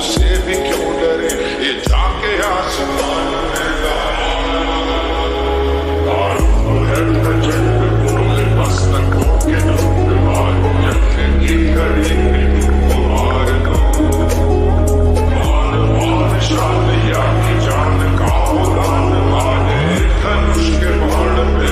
você que eu